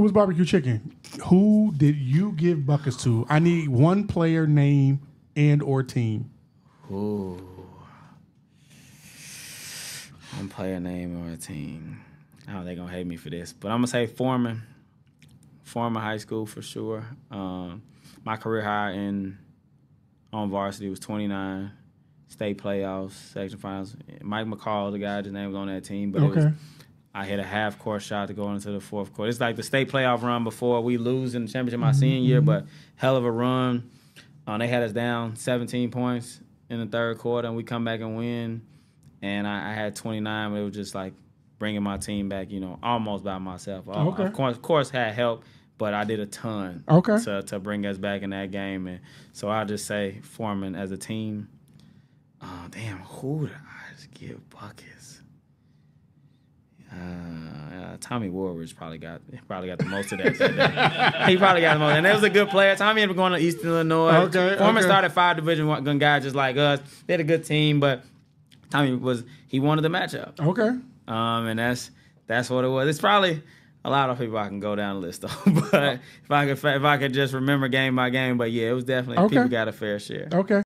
was barbecue chicken. Who did you give buckets to? I need one player name and or team. Ooh. One player name or a team. I Oh, they're gonna hate me for this, but I'm gonna say Foreman. Foreman High School for sure. Um, my career high in on varsity was 29. State playoffs, section finals. Mike McCall, the guy, his name was on that team, but it was Okay. I hit a half court shot to go into the fourth quarter. It's like the state playoff run before we lose in the championship my senior year, but hell of a run. Uh, they had us down 17 points in the third quarter, and we come back and win. And I, I had 29, but it was just like bringing my team back, you know, almost by myself. Uh, Okay. Of course, of course, had help, but I did a ton Okay. to, to bring us back in that game. And so I just say Foreman as a team. Oh, damn, who did I just give buckets? Tommy Woolridge probably got probably got the most of that. he probably got the most, and that was a good player. Tommy ended up going to Eastern Illinois. Okay, Foreman okay. started five Division One gun guys just like us. They had a good team, but Tommy was he wanted the matchup, Okay. um, and that's that's what it was. It's probably a lot of people I can go down the list of, but if I could if I could just remember game by game, but yeah, it was definitely Okay. people got a fair share. Okay.